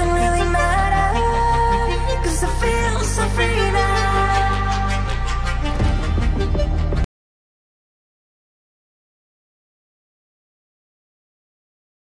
doesn't really matter.